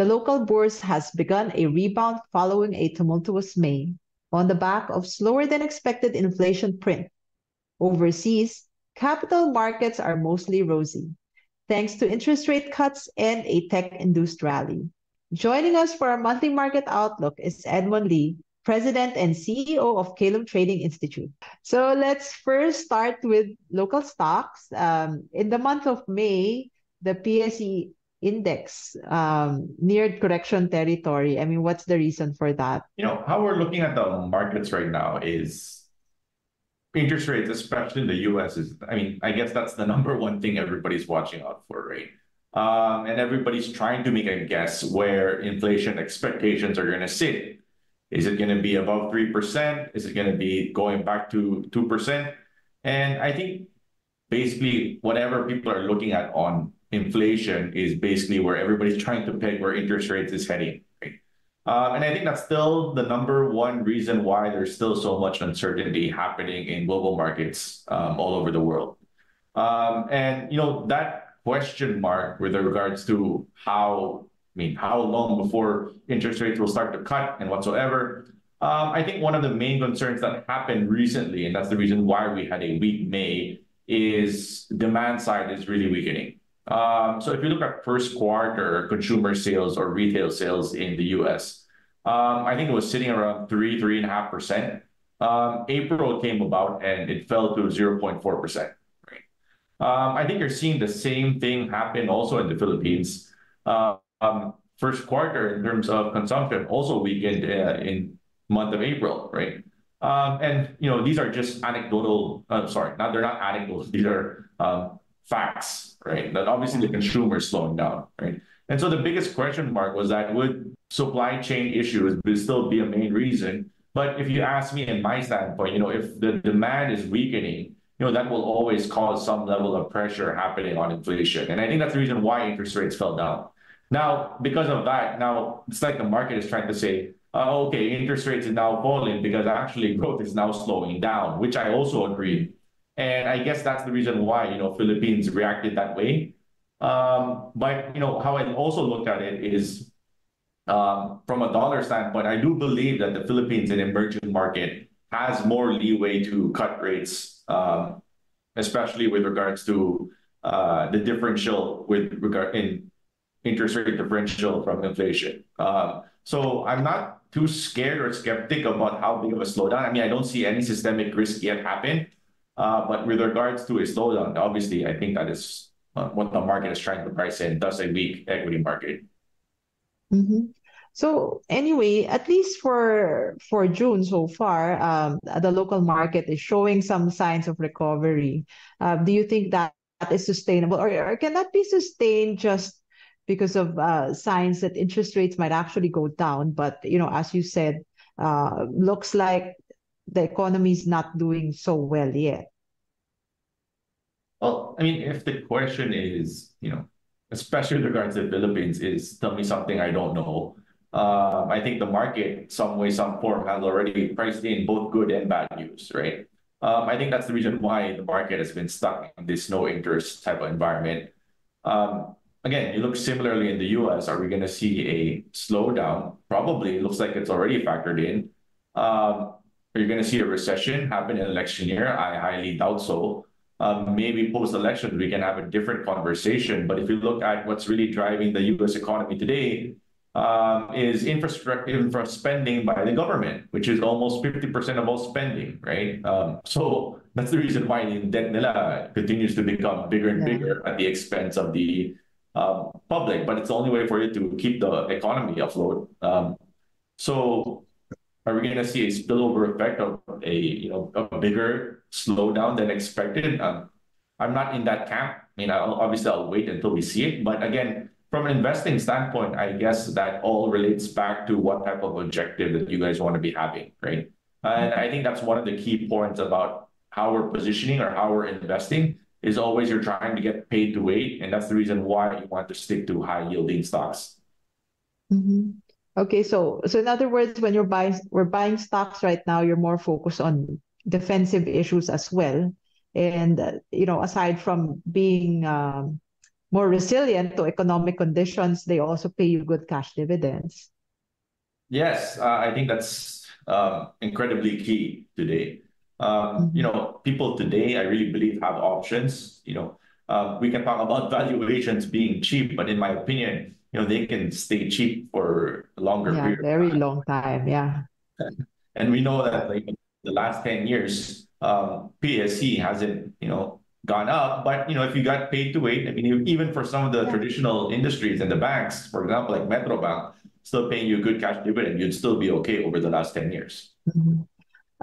the local bourse has begun a rebound following a tumultuous May on the back of slower than expected inflation print. Overseas, capital markets are mostly rosy, thanks to interest rate cuts and a tech induced rally. Joining us for our monthly market outlook is Edmund Lee, President and CEO of Caylum Trading Institute. So let's first start with local stocks. Um, in the month of May, the PSE index um, correction territory. I mean, what's the reason for that? You know, how we're looking at the markets right now is interest rates, especially in the US, is, I mean, I guess that's the number one thing everybody's watching out for, right? Um, and everybody's trying to make a guess where inflation expectations are going to sit is it going to be above 3%? Is it going to be going back to 2%? And I think basically whatever people are looking at on inflation is basically where everybody's trying to peg where interest rates is heading. Um, and I think that's still the number one reason why there's still so much uncertainty happening in global markets um, all over the world. Um, and you know that question mark with regards to how I mean, how long before interest rates will start to cut and whatsoever? Um, I think one of the main concerns that happened recently, and that's the reason why we had a weak May, is demand side is really weakening. Um, so if you look at first quarter consumer sales or retail sales in the US, um, I think it was sitting around three, three and a half percent. Um, April came about and it fell to 0.4 percent. Um, I think you're seeing the same thing happen also in the Philippines. Uh, first quarter in terms of consumption also weakened uh, in month of April, right? And you know these are just anecdotal. Uh, sorry, they're not anecdotal. These are facts, right? That obviously the consumer is slowing down, right? And so the biggest question mark was that would supply chain issues still be a main reason? But if you ask me, in my standpoint, you know, if the demand is weakening, you know, that will always cause some level of pressure happening on inflation. And I think that's the reason why interest rates fell down. Now, because of that, now it's like the market is trying to say, uh, okay, interest rates are now falling because actually growth is now slowing down, which I also agree. And I guess that's the reason why, you know, Philippines reacted that way. Um, but, you know, how I also look at it is um, from a dollar standpoint, I do believe that the Philippines, an emerging market, has more leeway to cut rates, um, especially with regards to uh, the differential with regard in interest rate differential from inflation. Um, so I'm not too scared or skeptic about how big of a slowdown. I mean, I don't see any systemic risk yet happen. Uh, but with regards to a slowdown, obviously, I think that is uh, what the market is trying to price in, thus a weak equity market. Mm-hmm. So anyway, at least for for June so far, um, the local market is showing some signs of recovery. Uh, do you think that is sustainable, or, can that be sustained just because of signs that interest rates might actually go down. But you know, as you said, looks like the economy is not doing so well yet. Well, I mean, if the question is, you know, especially with regards to the Philippines, is tell me something I don't know. Um, I think the market, some way, some form, has already priced in both good and bad news, right? Um, I think that's the reason why the market has been stuck in this no interest type of environment. Um, again, you look similarly in the US, are we going to see a slowdown? Probably. It looks like it's already factored in. Um, are you going to see a recession happen in election year? I highly doubt so. Um, maybe post election, we can have a different conversation. But if you look at what's really driving the US economy today, um, is infrastructure infra spending by the government, which is almost 50% of all spending, right? Um, so that's the reason why the debt nila continues to become bigger and bigger at the expense of the public, but it's the only way for you to keep the economy afloat. Um, so are we going to see a spillover effect of a you know a bigger slowdown than expected? Um, I'm not in that camp. I mean, I'll, obviously I'll wait until we see it. But again, from an investing standpoint, I guess that all relates back to what type of objective that you guys want to be having, right? And I think that's one of the key points about how we're positioning or how we're investing is always you're trying to get paid to wait, and that's the reason why you want to stick to high yielding stocks. Mm-hmm. Okay, so so in other words, when you're buying we're buying stocks right now, you're more focused on defensive issues as well, and uh, you know aside from being um, more resilient to economic conditions, they also pay you good cash dividends. Yes, uh, I think that's um, incredibly key today. Um, you know, people today, I really believe, have options. You know, uh, we can talk about valuations being cheap, but in my opinion, you know, they can stay cheap for a longer yeah, period. Very long time, yeah. And we know that like the last 10 years, um, PSE hasn't, you know, gone up. But you know, if you got paid to wait, I mean, even for some of the yeah. traditional industries and the banks, for example, like Metrobank, still paying you a good cash dividend, you'd still be okay over the last 10 years. Mm-hmm.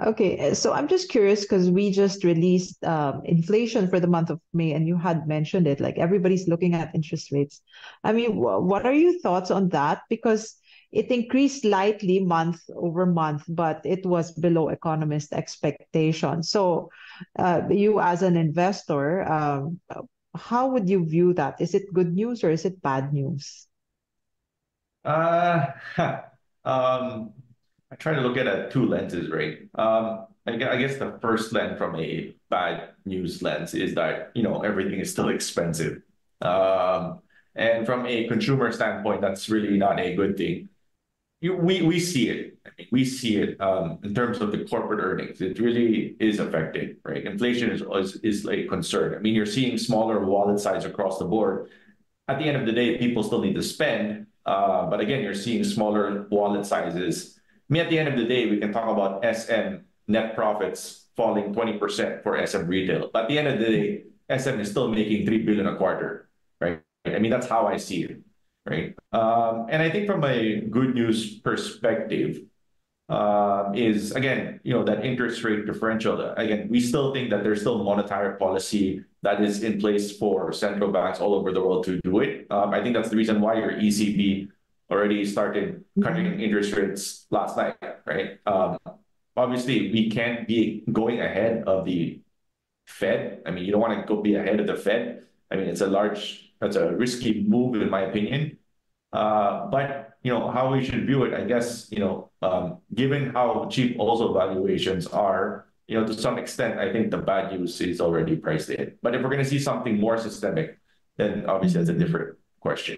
Okay, so I'm just curious because we just released um, inflation for the month of May, and you had mentioned it. Like everybody's looking at interest rates. I mean, what are your thoughts on that? Because it increased slightly month over month, but it was below economist expectation. So, uh, you as an investor, um, how would you view that? Is it good news or is it bad news? Uh, um, I try to look at it two lenses, right? Um, I guess the first lens from a bad news lens is that you know everything is still expensive, um, and from a consumer standpoint, that's really not a good thing you, we we see it. We see it um, in terms of the corporate earnings. It really is affecting, right? Inflation is, is is a concern. I mean, you're seeing smaller wallet size across the board. At the end of the day, people still need to spend, uh, but again, you're seeing smaller wallet sizes. I mean, at the end of the day, we can talk about SM net profits falling 20% for SM retail. But at the end of the day, SM is still making 3 billion a quarter, right? I mean, that's how I see it right? Um, and I think from a good news perspective, uh, is again, you know, that interest rate differential. Again, we still think that there's still monetary policy that is in place for central banks all over the world to do it. Um, I think that's the reason why your ECB already started cutting mm-hmm. interest rates last night, right? Um, obviously, we can't be going ahead of the Fed. I mean, you don't want to go be ahead of the Fed. I mean, it's a large that's a risky move, in my opinion. Uh, but you know how we should view it, I guess. You know, um, given how cheap also valuations are, you know, to some extent, I think the bad news is already priced in. But if we're going to see something more systemic, then obviously that's a mm-hmm. different question.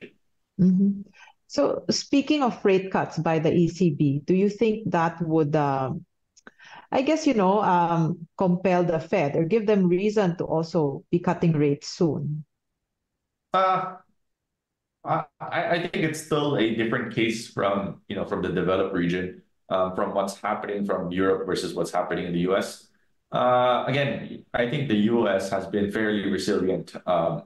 Mm-hmm. So, speaking of rate cuts by the ECB, do you think that would, um, I guess, you know, um, compel the Fed or give them reason to also be cutting rates soon? Uh, I, I think it's still a different case from, you know, from the developed region, um, from what's happening from Europe versus what's happening in the US. Uh, again, I think the US has been fairly resilient, um,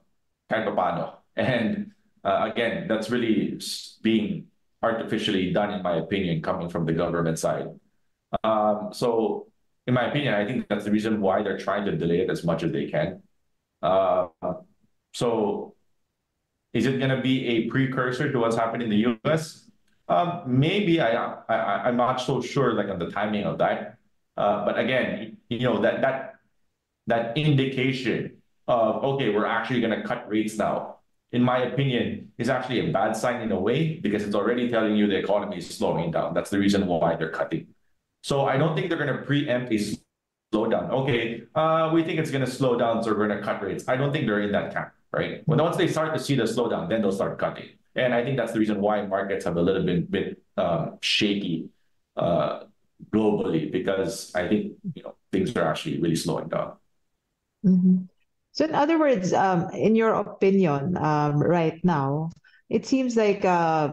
kahit paano. And uh, again, that's really being artificially done, in my opinion, coming from the government side. Um, so, in my opinion, I think that's the reason why they're trying to delay it as much as they can. Uh, so is it going to be a precursor to what's happening in the US? Um, maybe I, I I'm not so sure like on the timing of that. Uh, but again, you know that that that indication of okay, we're actually going to cut rates now. In my opinion, is actually a bad sign in a way because it's already telling you the economy is slowing down. That's the reason why they're cutting. So I don't think they're going to preempt a slowdown. Okay, uh, we think it's going to slow down, so we're going to cut rates. I don't think they're in that camp right? When once they start to see the slowdown, then they'll start cutting. And I think that's the reason why markets have a little bit bit um, shaky uh, globally because I think you know things are actually really slowing down. Mm-hmm. So, in other words, um, in your opinion, um, right now, it seems like uh,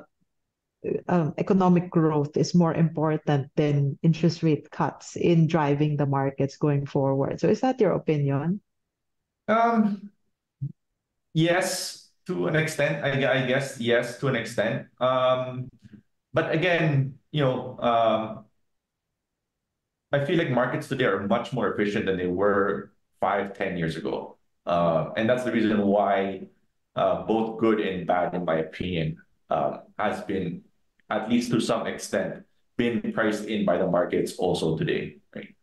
um, economic growth is more important than interest rate cuts in driving the markets going forward. So, is that your opinion? Um, Yes, to an extent. I, I guess yes, to an extent. Um, but again, you know, um, I feel like markets today are much more efficient than they were five, ten years ago. Uh, and that's the reason why uh, both good and bad, in my opinion, um, has been, at least to some extent, been priced in by the markets also today, right?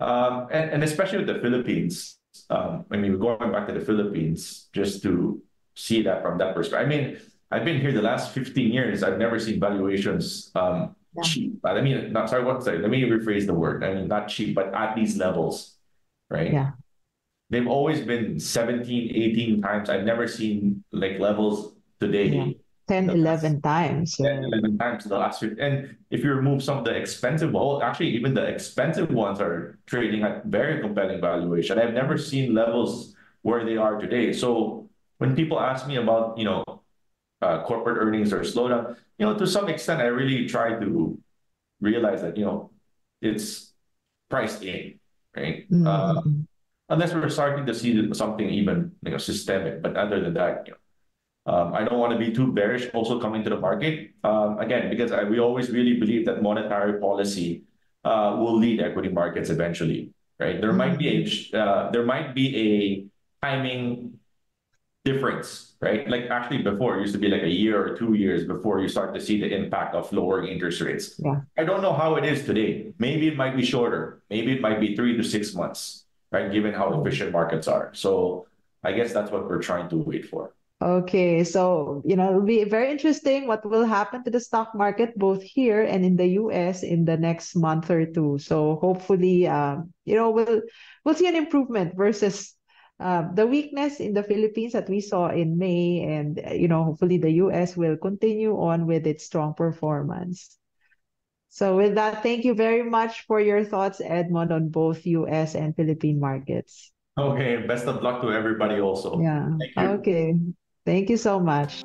Um, and, and especially with the Philippines, um, I mean, going back to the Philippines just to see that from that perspective. I mean, I've been here the last 15 years. I've never seen valuations um, yeah. cheap. But I mean, not sorry, what's that? Let me rephrase the word. I mean, not cheap, but at these levels, right? Yeah. They've always been 17, 18 times. I've never seen like levels today. Yeah. 10, The 11 times. 10, 11 times the last year. And if you remove some of the expensive, well, actually, even the expensive ones are trading at very compelling valuation. I've never seen levels where they are today. So when people ask me about, you know, uh, corporate earnings or slowdown, you know, to some extent, I really try to realize that, you know, it's priced in, right? Mm. Unless we're starting to see something even, you know, systemic. But other than that, you know, um, I don't want to be too bearish also coming to the market. Um, again, because I, we always really believe that monetary policy uh, will lead equity markets eventually, right? There might be a uh, there might be a timing difference, right? Like actually before it used to be like a year or two years before you start to see the impact of lowering interest rates. Yeah. I don't know how it is today. Maybe it might be shorter. Maybe it might be three to six months, right? Given how efficient markets are. So I guess that's what we're trying to wait for. Okay, so you know it'll be very interesting what will happen to the stock market both here and in the US in the next month or two. So hopefully, um, you know, we'll we'll see an improvement versus uh, the weakness in the Philippines that we saw in May, and you know, hopefully the US will continue on with its strong performance. So with that, thank you very much for your thoughts, Edmund, on both US and Philippine markets. Okay, best of luck to everybody also. Yeah. Thank. Okay. Thank you so much.